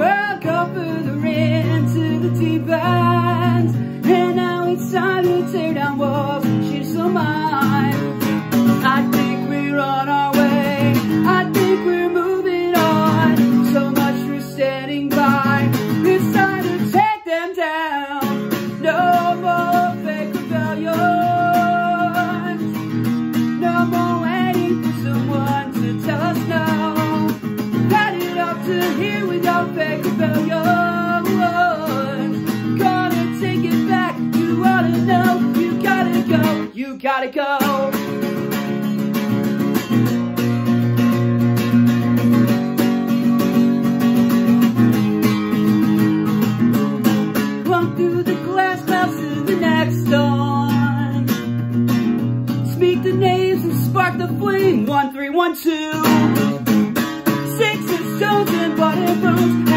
World Cup further into the deep end And now it's time to tear down walls and choose some Run through the glass to the next dawn. Speak the names and spark the flame. One, three, one, two. Six is stones and button bones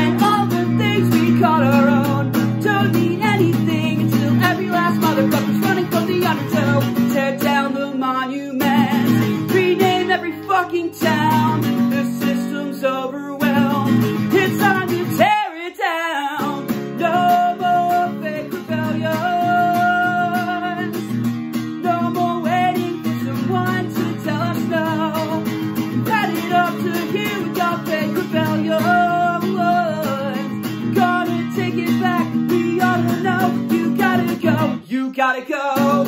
gotta go.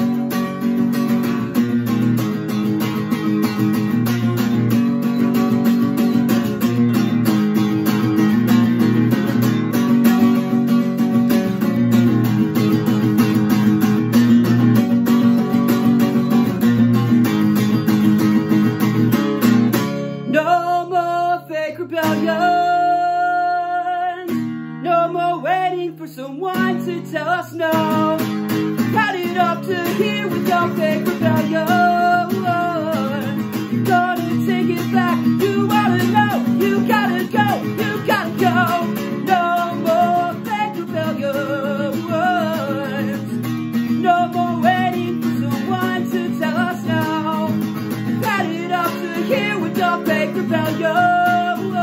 No more fake rebellions. No more waiting for someone to tell us no. Headed up to here with your fake rebellion. Gonna take it back. You wanna know. You gotta go. You gotta go. No more fake rebellions. No more waiting for someone to tell us no. Headed up to here with your fake rebellion.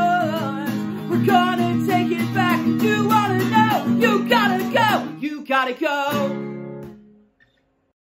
We're gonna take it back. You wanna know? You gotta go. You gotta go.